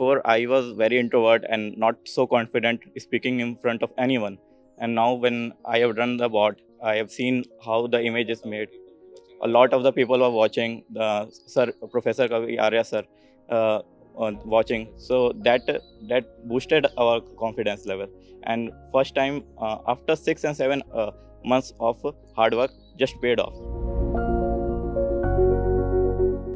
before I was very introvert and not so confident speaking in front of anyone. And now when I have run the bot, I have seen how the image is made. A lot of the people were watching, the sir, Professor Kavi Arya sir, uh, watching. So that that boosted our confidence level. And first time uh, after six and seven uh, months of hard work, just paid off.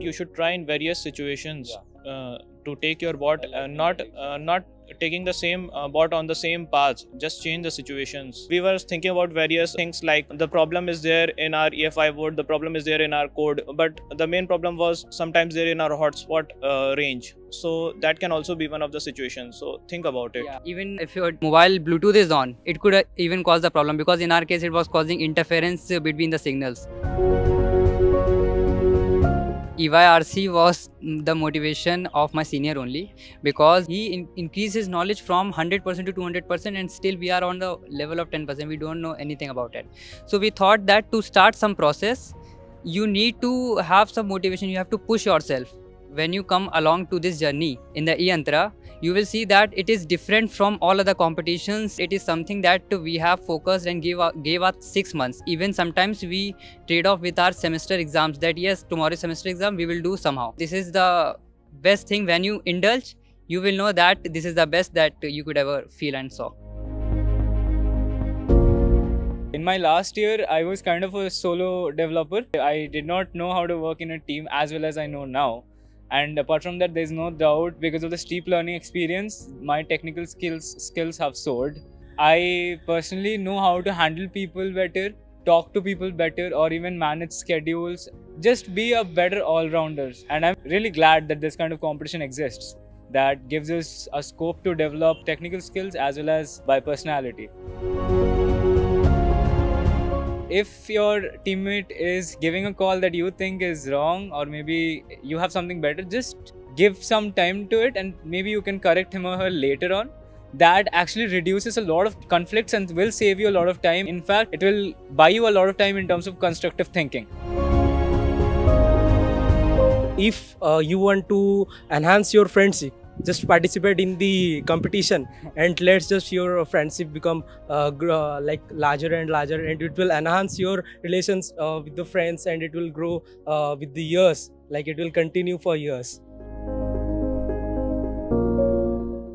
You should try in various situations uh, to take your bot, uh, not uh, not taking the same uh, bot on the same path just change the situations. We were thinking about various things like the problem is there in our ef5 board the problem is there in our code but the main problem was sometimes there in our hotspot uh, range. So that can also be one of the situations. So think about it. Yeah. even if your mobile bluetooth is on it could uh, even cause the problem because in our case it was causing interference between the signals EYRC was the motivation of my senior only because he in increased his knowledge from 100% to 200% and still we are on the level of 10%. We don't know anything about it. So we thought that to start some process, you need to have some motivation. You have to push yourself when you come along to this journey in the eYantra, you will see that it is different from all other competitions. It is something that we have focused and gave, gave us six months. Even sometimes we trade off with our semester exams that yes, tomorrow semester exam we will do somehow. This is the best thing when you indulge, you will know that this is the best that you could ever feel and saw. In my last year, I was kind of a solo developer. I did not know how to work in a team as well as I know now and apart from that there's no doubt because of the steep learning experience my technical skills skills have soared. I personally know how to handle people better talk to people better or even manage schedules. Just be a better all-rounder. And i'm really glad that this kind of competition exists that gives us a scope to develop technical skills as well as by personality if your teammate is giving a call that you think is wrong or maybe you have something better just give some time to it and maybe you can correct him or her later on. That actually reduces a lot of conflicts and will save you a lot of time. In fact it will buy you a lot of time in terms of constructive thinking. If uh, you want to enhance your friendship just participate in the competition and let's just your friendship become uh, uh, like larger and larger and it will enhance your relations uh, with the friends and it will grow uh, with the years like it will continue for years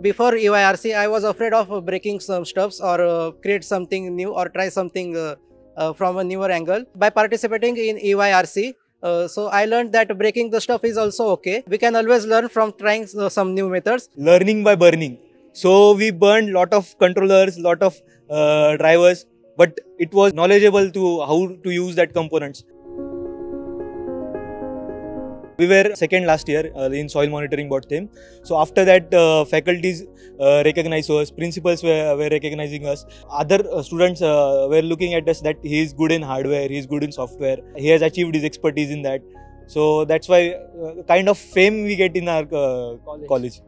before EYRC, I was afraid of breaking some stuffs or uh, create something new or try something uh, from a newer angle. By participating in EYRC, uh, so I learned that breaking the stuff is also okay. We can always learn from trying uh, some new methods. Learning by burning. So we burned lot of controllers, lot of uh, drivers, but it was knowledgeable to how to use that components. We were second last year uh, in soil monitoring bot team. So after that, uh, faculties uh, recognize us, principals were, were recognizing us. Other uh, students uh, were looking at us that he is good in hardware, he is good in software. He has achieved his expertise in that. So that's why uh, kind of fame we get in our college. college.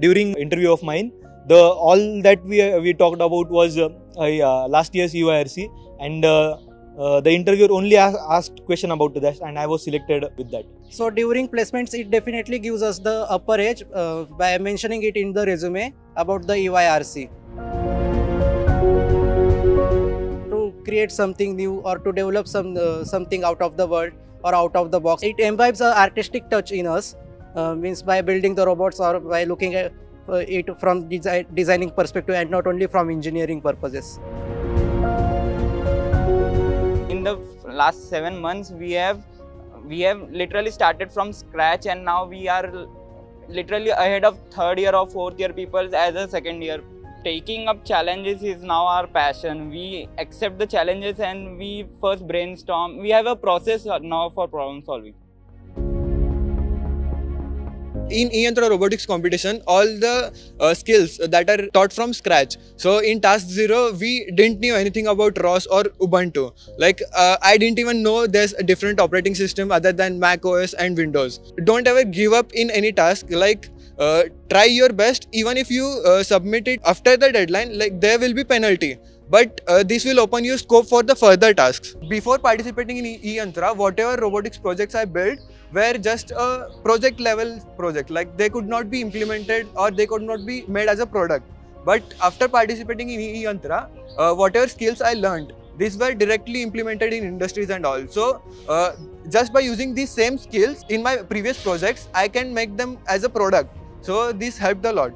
During interview of mine, the all that we we talked about was last year's EYRC and uh, the interviewer only asked question about that and I was selected with that. So during placements it definitely gives us the upper edge uh, by mentioning it in the resume about the EYRC. To create something new or to develop some uh, something out of the world or out of the box. It imbibes an artistic touch in us uh, means by building the robots or by looking at uh, it from design, designing perspective and not only from engineering purposes the last seven months we have we have literally started from scratch and now we are literally ahead of third year or fourth year people as a second year. Taking up challenges is now our passion. We accept the challenges and we first brainstorm. We have a process now for problem solving in eYantra robotics competition all the uh, skills that are taught from scratch. So in task 0 we didn't know anything about ROS or Ubuntu. Like uh, I didn't even know there's a different operating system other than Mac OS and Windows. Don't ever give up in any task. Like uh, try your best. Even if you uh, submit it after the deadline like there will be penalty. But uh, this will open you scope for the further tasks. Before participating in eYantra, whatever robotics projects I built were just a project level project, like they could not be implemented or they could not be made as a product. But after participating in eYantra, uh, whatever skills I learned, these were directly implemented in industries and all. So uh, just by using these same skills in my previous projects, I can make them as a product. So this helped a lot.